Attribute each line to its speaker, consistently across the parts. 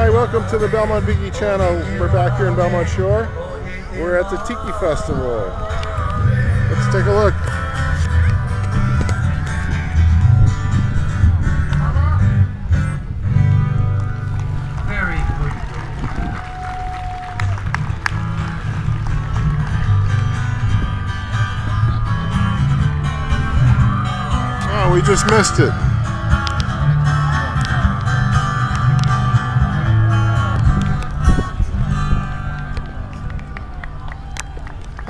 Speaker 1: Hi, welcome to the Belmont Biggie channel. We're back here in Belmont Shore. We're at the Tiki Festival. Let's take a look. Oh, we just missed it.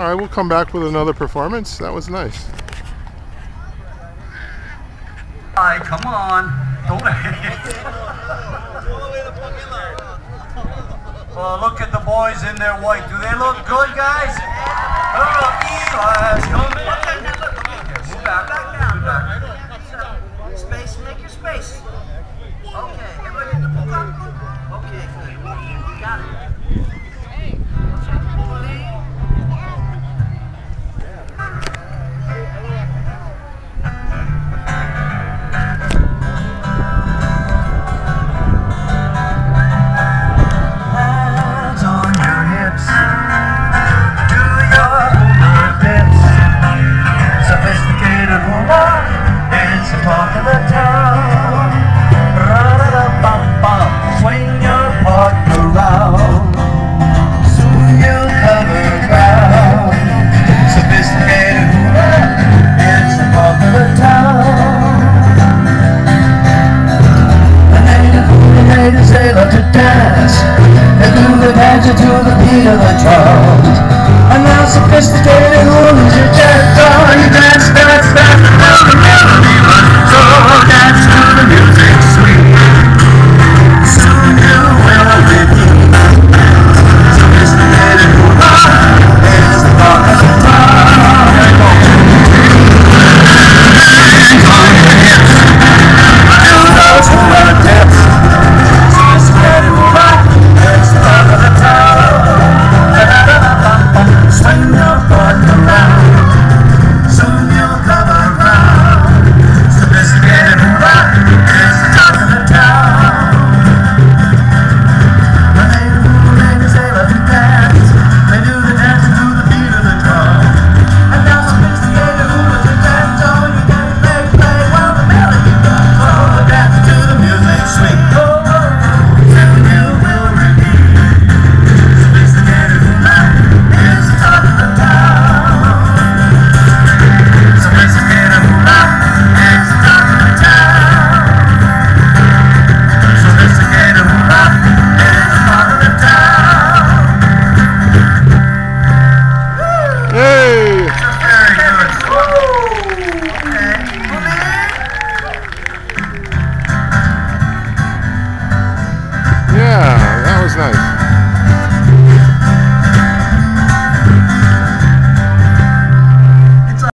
Speaker 1: All right, we'll come back with another performance. That was nice.
Speaker 2: All right, come on. Don't Well, look at the boys in their white. Do they look good, guys? dancing to the beat of the drum. And now sophisticated hoolies, you just don't, you dance, dance, dance, dance.
Speaker 1: nice.